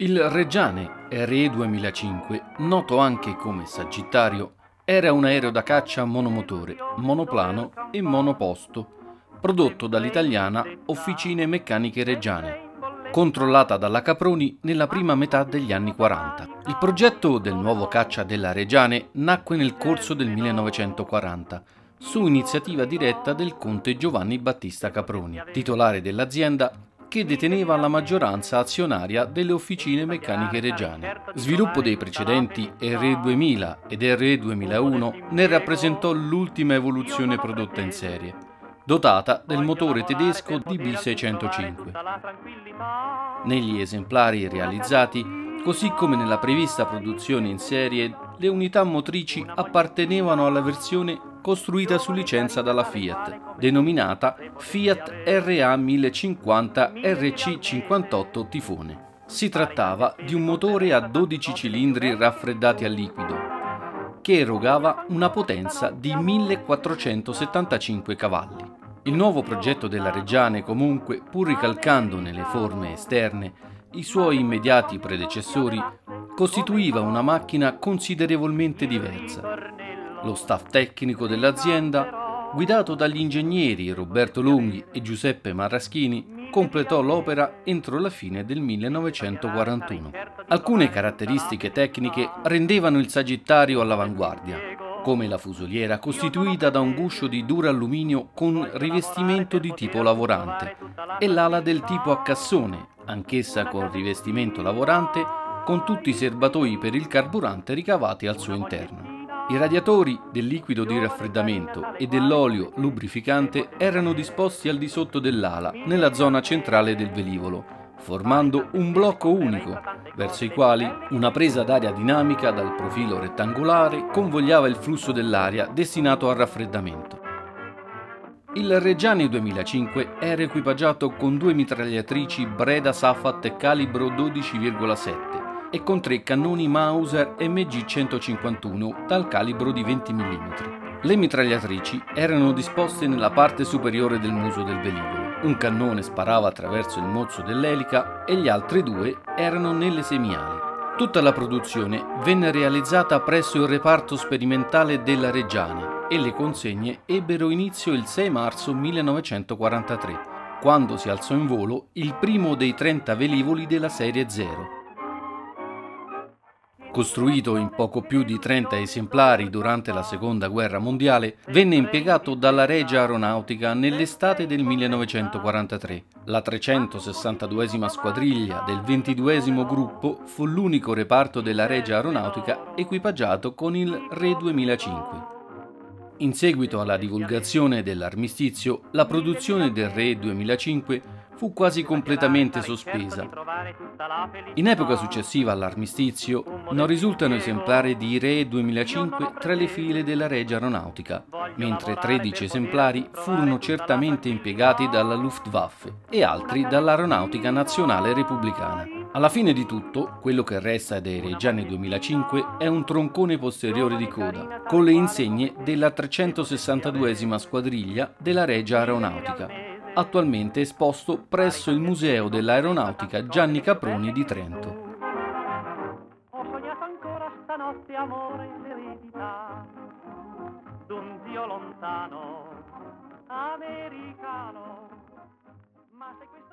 Il Reggiane RE 2005, noto anche come Sagittario, era un aereo da caccia monomotore, monoplano e monoposto, prodotto dall'italiana Officine Meccaniche Reggiane, controllata dalla Caproni nella prima metà degli anni 40. Il progetto del nuovo caccia della Reggiane nacque nel corso del 1940, su iniziativa diretta del conte Giovanni Battista Caproni, titolare dell'azienda che deteneva la maggioranza azionaria delle officine meccaniche reggiane. Sviluppo dei precedenti RE2000 ed RE2001 ne rappresentò l'ultima evoluzione prodotta in serie, dotata del motore tedesco DB605. Negli esemplari realizzati, così come nella prevista produzione in serie, le unità motrici appartenevano alla versione costruita su licenza dalla Fiat, denominata Fiat RA 1050 RC58 Tifone. Si trattava di un motore a 12 cilindri raffreddati a liquido, che erogava una potenza di 1475 cavalli. Il nuovo progetto della Reggiane comunque, pur ricalcando nelle forme esterne i suoi immediati predecessori, costituiva una macchina considerevolmente diversa lo staff tecnico dell'azienda, guidato dagli ingegneri Roberto Lunghi e Giuseppe Marraschini, completò l'opera entro la fine del 1941. Alcune caratteristiche tecniche rendevano il Sagittario all'avanguardia, come la fusoliera costituita da un guscio di duralluminio con rivestimento di tipo lavorante e l'ala del tipo a cassone, anch'essa con rivestimento lavorante, con tutti i serbatoi per il carburante ricavati al suo interno. I radiatori del liquido di raffreddamento e dell'olio lubrificante erano disposti al di sotto dell'ala, nella zona centrale del velivolo, formando un blocco unico, verso i quali una presa d'aria dinamica dal profilo rettangolare convogliava il flusso dell'aria destinato al raffreddamento. Il Reggiani 2005 era equipaggiato con due mitragliatrici Breda Safat calibro 12,7 e con tre cannoni Mauser MG151 dal calibro di 20 mm. Le mitragliatrici erano disposte nella parte superiore del muso del velivolo. Un cannone sparava attraverso il mozzo dell'elica e gli altri due erano nelle semiali. Tutta la produzione venne realizzata presso il reparto sperimentale della Reggiane e le consegne ebbero inizio il 6 marzo 1943, quando si alzò in volo il primo dei 30 velivoli della serie 0, Costruito in poco più di 30 esemplari durante la Seconda Guerra Mondiale, venne impiegato dalla Regia Aeronautica nell'estate del 1943. La 362 squadriglia del 22 gruppo fu l'unico reparto della Regia Aeronautica equipaggiato con il Re 2005. In seguito alla divulgazione dell'armistizio, la produzione del Re 2005 fu quasi completamente sospesa. In epoca successiva all'armistizio non risultano esemplari di Re 2005 tra le file della Regia Aeronautica, mentre 13 esemplari furono certamente impiegati dalla Luftwaffe e altri dall'Aeronautica Nazionale Repubblicana. Alla fine di tutto, quello che resta dei Reggiani 2005 è un troncone posteriore di coda, con le insegne della 362 squadriglia della Regia Aeronautica, attualmente esposto presso il Museo dell'Aeronautica Gianni Caproni di Trento. Lontano americano. Ma se questo